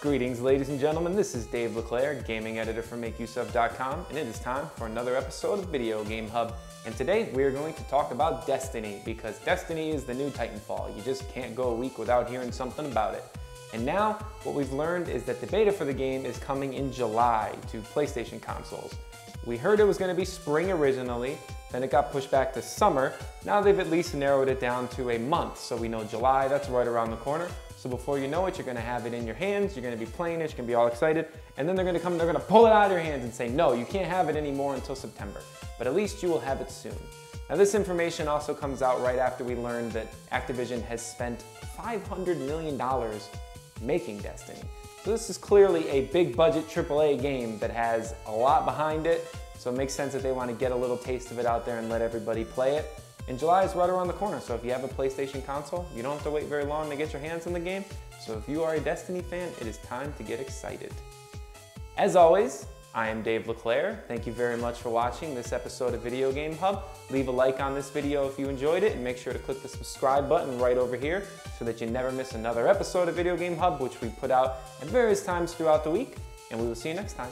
Greetings, ladies and gentlemen. This is Dave LeClaire, gaming editor for MakeUseOf.com, and it is time for another episode of Video Game Hub. And today we are going to talk about Destiny, because Destiny is the new Titanfall. You just can't go a week without hearing something about it. And now, what we've learned is that the beta for the game is coming in July to PlayStation consoles. We heard it was going to be spring originally, then it got pushed back to summer. Now they've at least narrowed it down to a month, so we know July, that's right around the corner. So before you know it, you're gonna have it in your hands, you're gonna be playing it, you're gonna be all excited, and then they're gonna come, they're gonna pull it out of your hands and say, no, you can't have it anymore until September. But at least you will have it soon. Now this information also comes out right after we learned that Activision has spent $500 million making Destiny. So this is clearly a big budget AAA game that has a lot behind it, so it makes sense that they want to get a little taste of it out there and let everybody play it. And July is right around the corner, so if you have a PlayStation console, you don't have to wait very long to get your hands on the game. So if you are a Destiny fan, it is time to get excited. As always, I am Dave LeClaire. Thank you very much for watching this episode of Video Game Hub. Leave a like on this video if you enjoyed it and make sure to click the subscribe button right over here so that you never miss another episode of Video Game Hub, which we put out at various times throughout the week. And we will see you next time.